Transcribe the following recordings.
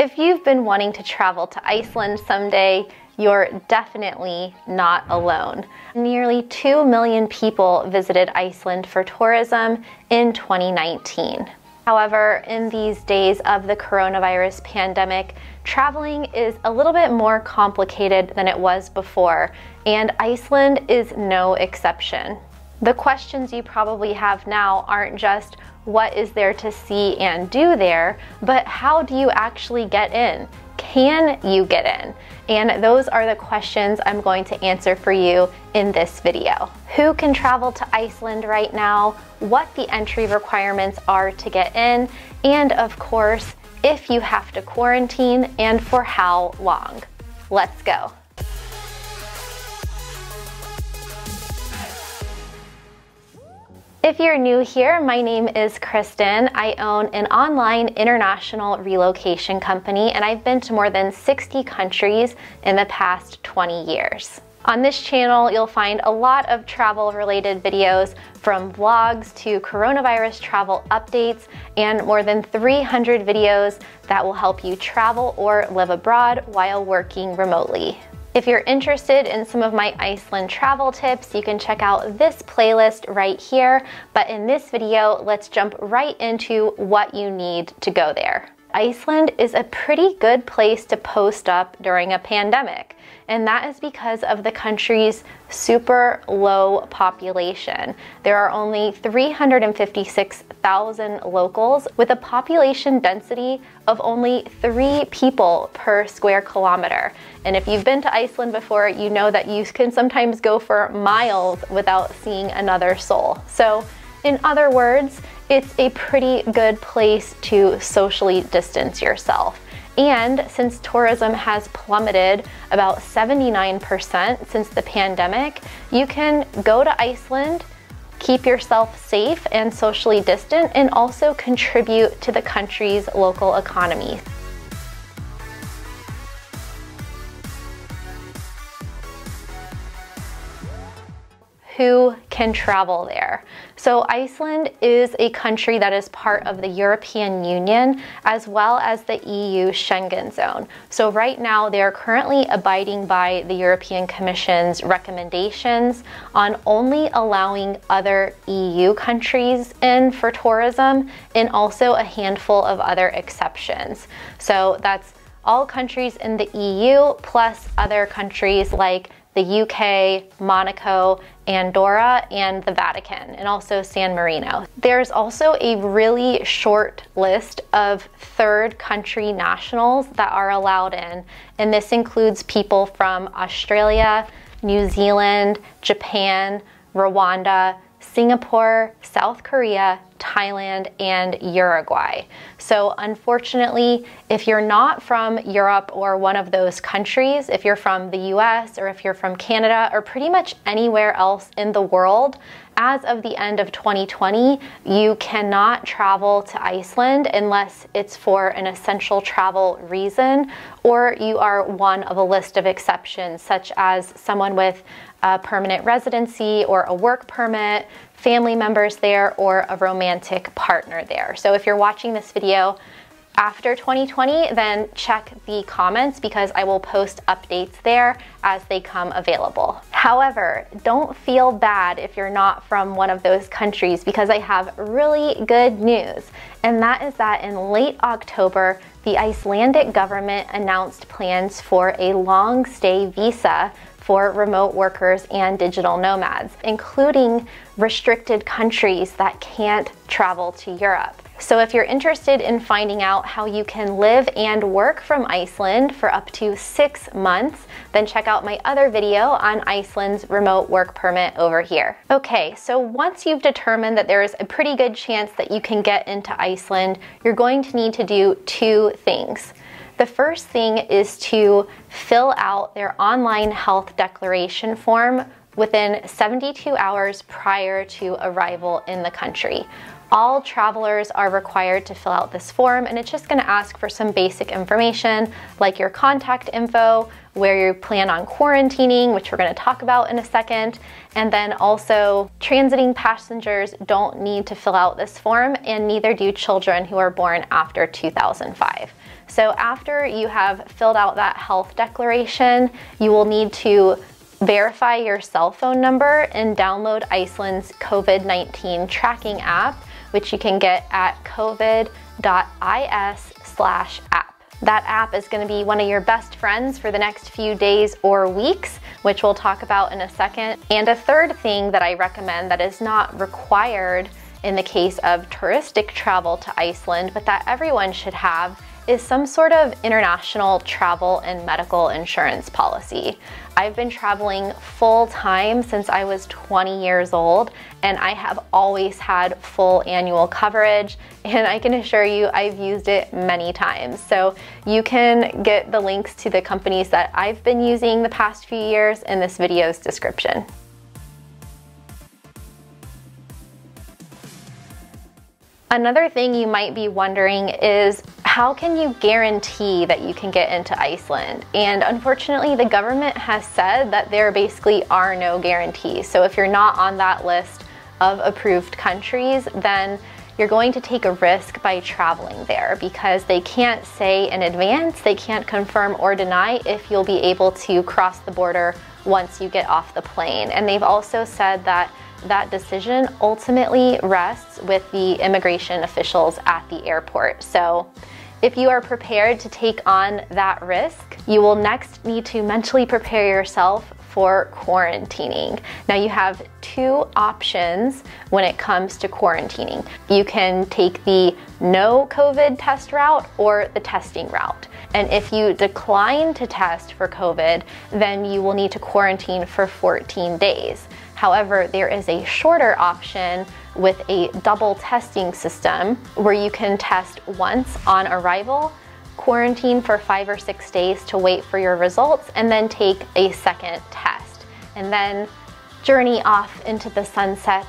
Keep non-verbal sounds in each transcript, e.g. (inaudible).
If you've been wanting to travel to Iceland someday, you're definitely not alone. Nearly 2 million people visited Iceland for tourism in 2019. However, in these days of the coronavirus pandemic, traveling is a little bit more complicated than it was before, and Iceland is no exception. The questions you probably have now aren't just what is there to see and do there, but how do you actually get in? Can you get in? And those are the questions I'm going to answer for you in this video. Who can travel to Iceland right now? What the entry requirements are to get in? And of course, if you have to quarantine and for how long. Let's go. If you're new here, my name is Kristin. I own an online international relocation company and I've been to more than 60 countries in the past 20 years. On this channel, you'll find a lot of travel related videos from vlogs to coronavirus travel updates and more than 300 videos that will help you travel or live abroad while working remotely. If you're interested in some of my Iceland travel tips, you can check out this playlist right here. But in this video, let's jump right into what you need to go there. Iceland is a pretty good place to post up during a pandemic and that is because of the country's super low population. There are only 356,000 locals with a population density of only three people per square kilometer. And if you've been to Iceland before, you know that you can sometimes go for miles without seeing another soul. So in other words, it's a pretty good place to socially distance yourself. And since tourism has plummeted about 79% since the pandemic, you can go to Iceland, keep yourself safe and socially distant, and also contribute to the country's local economy. Who can travel there. So Iceland is a country that is part of the European Union as well as the EU Schengen zone. So right now they're currently abiding by the European Commission's recommendations on only allowing other EU countries in for tourism and also a handful of other exceptions. So that's all countries in the EU plus other countries like the UK, Monaco, Andorra, and the Vatican, and also San Marino. There's also a really short list of third country nationals that are allowed in, and this includes people from Australia, New Zealand, Japan, Rwanda, Singapore, South Korea, Thailand, and Uruguay. So, unfortunately, if you're not from Europe or one of those countries, if you're from the US or if you're from Canada or pretty much anywhere else in the world, as of the end of 2020, you cannot travel to Iceland unless it's for an essential travel reason or you are one of a list of exceptions, such as someone with a permanent residency or a work permit, family members there, or a romantic partner there. So if you're watching this video after 2020, then check the comments because I will post updates there as they come available. However, don't feel bad if you're not from one of those countries because I have really good news. And that is that in late October, the Icelandic government announced plans for a long stay visa for remote workers and digital nomads, including restricted countries that can't travel to Europe. So if you're interested in finding out how you can live and work from Iceland for up to six months, then check out my other video on Iceland's remote work permit over here. Okay, so once you've determined that there is a pretty good chance that you can get into Iceland, you're going to need to do two things. The first thing is to fill out their online health declaration form within 72 hours prior to arrival in the country. All travelers are required to fill out this form and it's just gonna ask for some basic information like your contact info, where you plan on quarantining, which we're gonna talk about in a second, and then also transiting passengers don't need to fill out this form and neither do children who are born after 2005. So after you have filled out that health declaration, you will need to verify your cell phone number and download Iceland's COVID-19 tracking app which you can get at covid.is slash app. That app is going to be one of your best friends for the next few days or weeks, which we'll talk about in a second. And a third thing that I recommend that is not required in the case of touristic travel to Iceland, but that everyone should have is some sort of international travel and medical insurance policy. I've been traveling full time since I was 20 years old, and I have always had full annual coverage. (laughs) And I can assure you, I've used it many times. So you can get the links to the companies that I've been using the past few years in this video's description. Another thing you might be wondering is how can you guarantee that you can get into Iceland? And unfortunately, the government has said that there basically are no guarantees. So if you're not on that list of approved countries, then you're going to take a risk by traveling there because they can't say in advance, they can't confirm or deny if you'll be able to cross the border once you get off the plane. And they've also said that that decision ultimately rests with the immigration officials at the airport. So if you are prepared to take on that risk, you will next need to mentally prepare yourself for quarantining. Now you have two options when it comes to quarantining. You can take the no COVID test route or the testing route. And if you decline to test for COVID, then you will need to quarantine for 14 days. However, there is a shorter option with a double testing system where you can test once on arrival, quarantine for five or six days to wait for your results, and then take a second test. And then journey off into the sunset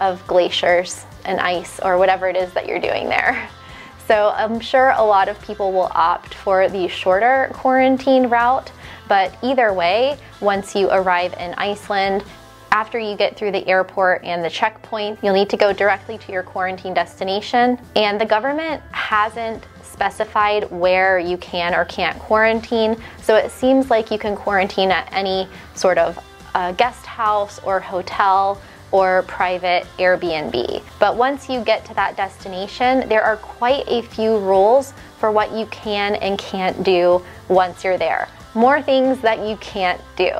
of glaciers and ice or whatever it is that you're doing there. (laughs) So I'm sure a lot of people will opt for the shorter quarantine route, but either way, once you arrive in Iceland, after you get through the airport and the checkpoint, you'll need to go directly to your quarantine destination. And the government hasn't specified where you can or can't quarantine. So it seems like you can quarantine at any sort of uh, guest house or hotel or private Airbnb. But once you get to that destination, there are quite a few rules for what you can and can't do once you're there. More things that you can't do.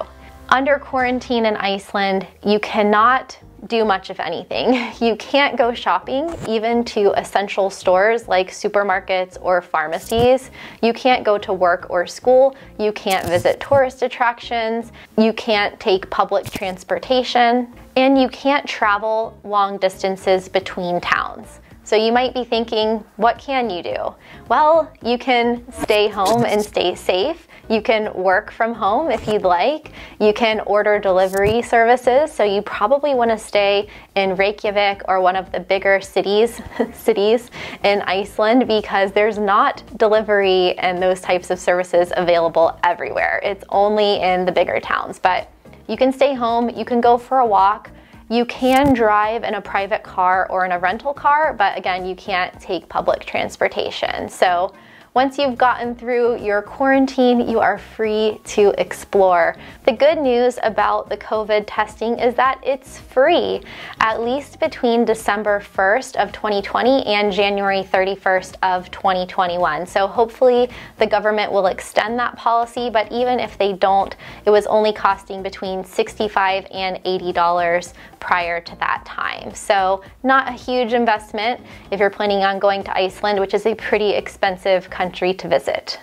Under quarantine in Iceland, you cannot do much of anything. (laughs) You can't go shopping, even to essential stores like supermarkets or pharmacies. You can't go to work or school. You can't visit tourist attractions. You can't take public transportation. And you can't travel long distances between towns. So you might be thinking, what can you do? Well, you can stay home and stay safe. You can work from home if you'd like. You can order delivery services. So you probably want to stay in Reykjavik or one of the bigger cities (laughs) cities in Iceland because there's not delivery and those types of services available everywhere. It's only in the bigger towns, but you can stay home, you can go for a walk, you can drive in a private car or in a rental car, but again, you can't take public transportation. So once you've gotten through your quarantine, you are free to explore. The good news about the COVID testing is that it's free, at least between December 1st of 2020 and January 31st of 2021. So hopefully the government will extend that policy, but even if they don't, it was only costing between 65 and $80 prior to that time. So not a huge investment if you're planning on going to Iceland, which is a pretty expensive country to visit.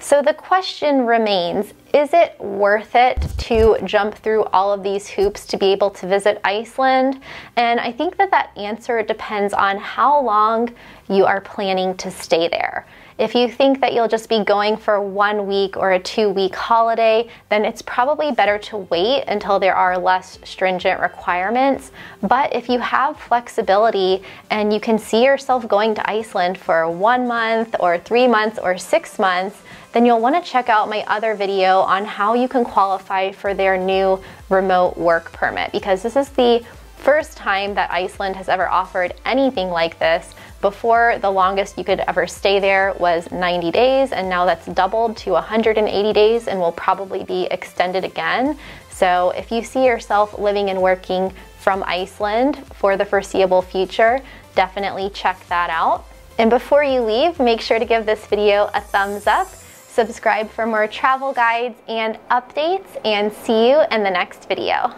So the question remains, is it worth it to jump through all of these hoops to be able to visit Iceland? And I think that that answer depends on how long you are planning to stay there. If you think that you'll just be going for one week or a two week holiday, then it's probably better to wait until there are less stringent requirements. But if you have flexibility and you can see yourself going to Iceland for one month or three months or six months, then you'll want to check out my other video on how you can qualify for their new remote work permit because this is the first time that Iceland has ever offered anything like this. Before, the longest you could ever stay there was 90 days, and now that's doubled to 180 days and will probably be extended again. So, if you see yourself living and working from Iceland for the foreseeable future, definitely check that out. And before you leave, make sure to give this video a thumbs up Subscribe for more travel guides and updates and see you in the next video.